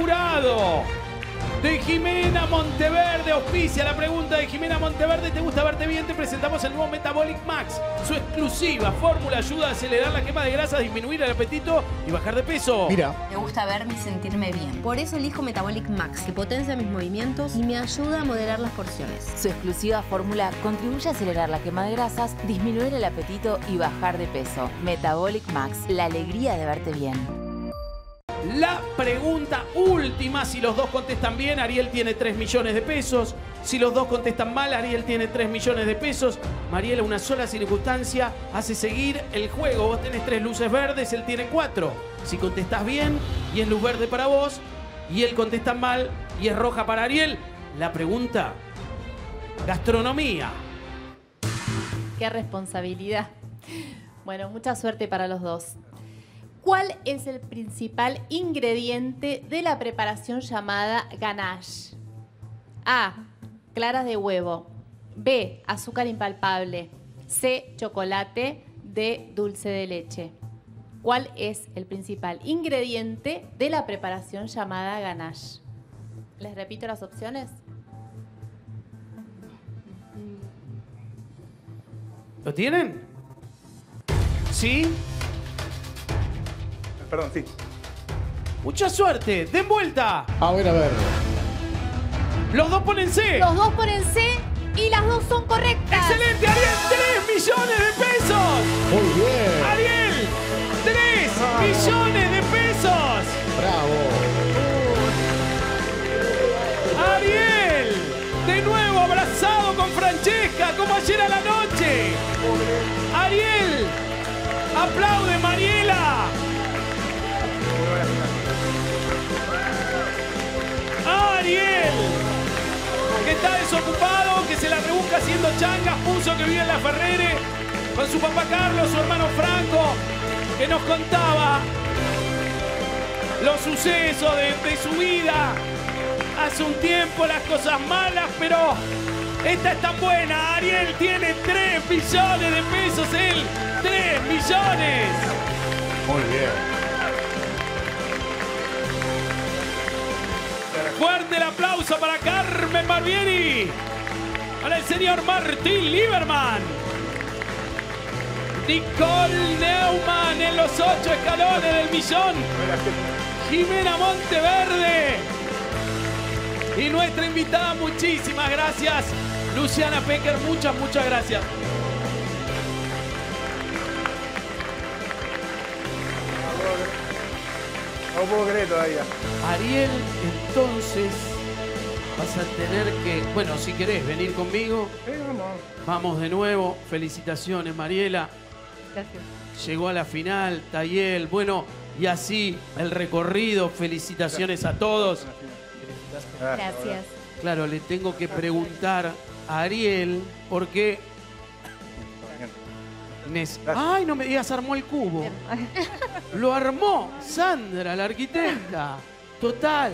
jurado de Jimena Monteverde. Auspicia la pregunta de Jimena Monteverde. ¿Te gusta verte bien? Te presentamos el nuevo Metabolic Max. Su exclusiva fórmula ayuda a acelerar la quema de grasa, disminuir el apetito y bajar de peso. Mira, Me gusta verme y sentirme bien. Por eso elijo Metabolic Max, que potencia mis movimientos y me ayuda a moderar las porciones. Su exclusiva fórmula contribuye a acelerar la quema de grasas, disminuir el apetito y bajar de peso. Metabolic Max, la alegría de verte bien. La pregunta última, si los dos contestan bien, Ariel tiene 3 millones de pesos. Si los dos contestan mal, Ariel tiene 3 millones de pesos. Mariela, una sola circunstancia hace seguir el juego. Vos tenés tres luces verdes, él tiene cuatro. Si contestás bien y es luz verde para vos, y él contesta mal y es roja para Ariel, la pregunta, gastronomía. Qué responsabilidad. Bueno, mucha suerte para los dos. ¿Cuál es el principal ingrediente de la preparación llamada ganache? A. Claras de huevo. B. Azúcar impalpable. C. Chocolate. D. Dulce de leche. ¿Cuál es el principal ingrediente de la preparación llamada ganache? Les repito las opciones. ¿Lo tienen? ¿Sí? Perdón, sí. Mucha suerte. Den vuelta. A ver, a ver. Los dos ponen C. Los dos ponen C y las dos son correctas. ¡Excelente, Ariel! ¡3 millones de pesos! Muy bien. ¡Ariel! ¡3 millones de pesos! Bravo. ¡Ariel! De nuevo abrazado con Francesca, como ayer a la noche. ¡Ariel! ¡Aplaude, Mariela! ¡Ariel! Que está desocupado, que se la rebusca haciendo changas, puso que vive en la Ferrere con su papá Carlos, su hermano Franco, que nos contaba los sucesos de, de su vida hace un tiempo, las cosas malas, pero esta es tan buena. Ariel tiene 3 millones de pesos, él, 3 millones. Muy bien. Fuerte el aplauso para Carmen Barbieri. Para el señor Martín Lieberman. Nicole Neumann en los ocho escalones del millón. Jimena Monteverde. Y nuestra invitada, muchísimas gracias. Luciana Pecker, muchas, muchas gracias. No puedo creer todavía. Ariel, entonces vas a tener que, bueno, si querés venir conmigo, Sí, vamos. vamos de nuevo. Felicitaciones, Mariela. Gracias. Llegó a la final, Tayel. Bueno, y así el recorrido. Felicitaciones a todos. Gracias. Claro, le tengo que preguntar a Ariel por qué. Nes- Ay, no me digas, armó el cubo. Lo armó Sandra, la arquitecta. Total.